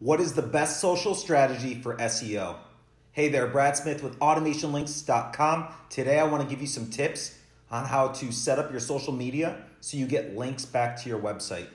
What is the best social strategy for SEO? Hey there, Brad Smith with automationlinks.com. Today I want to give you some tips on how to set up your social media so you get links back to your website.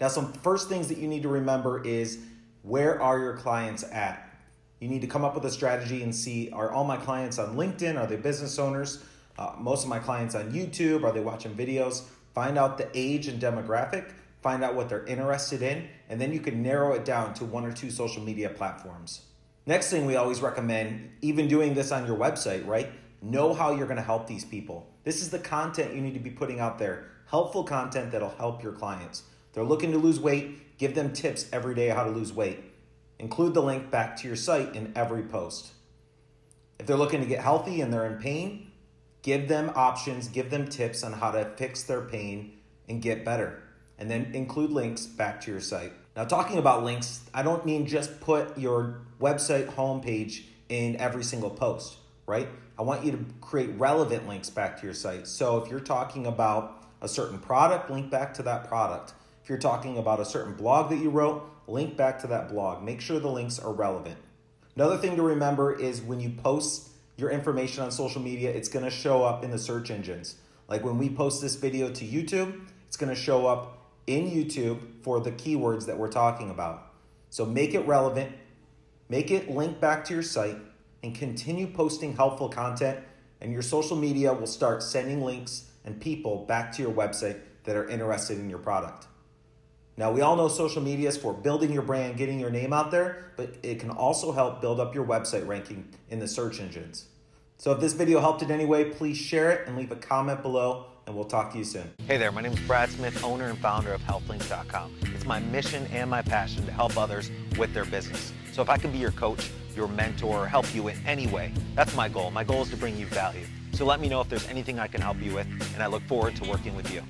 Now, some first things that you need to remember is where are your clients at? You need to come up with a strategy and see are all my clients on LinkedIn? Are they business owners? Uh, most of my clients on YouTube? Are they watching videos? Find out the age and demographic find out what they're interested in, and then you can narrow it down to one or two social media platforms. Next thing we always recommend, even doing this on your website, right? Know how you're gonna help these people. This is the content you need to be putting out there. Helpful content that'll help your clients. They're looking to lose weight, give them tips every day how to lose weight. Include the link back to your site in every post. If they're looking to get healthy and they're in pain, give them options, give them tips on how to fix their pain and get better and then include links back to your site. Now, talking about links, I don't mean just put your website homepage in every single post, right? I want you to create relevant links back to your site. So if you're talking about a certain product, link back to that product. If you're talking about a certain blog that you wrote, link back to that blog. Make sure the links are relevant. Another thing to remember is when you post your information on social media, it's gonna show up in the search engines. Like when we post this video to YouTube, it's gonna show up in YouTube for the keywords that we're talking about. So make it relevant, make it link back to your site, and continue posting helpful content, and your social media will start sending links and people back to your website that are interested in your product. Now, we all know social media is for building your brand, getting your name out there, but it can also help build up your website ranking in the search engines. So if this video helped in any way, please share it and leave a comment below and we'll talk to you soon. Hey there, my name is Brad Smith, owner and founder of HylthLinks.com. It's my mission and my passion to help others with their business. So if I can be your coach, your mentor, or help you in any way, that's my goal. My goal is to bring you value. So let me know if there's anything I can help you with, and I look forward to working with you.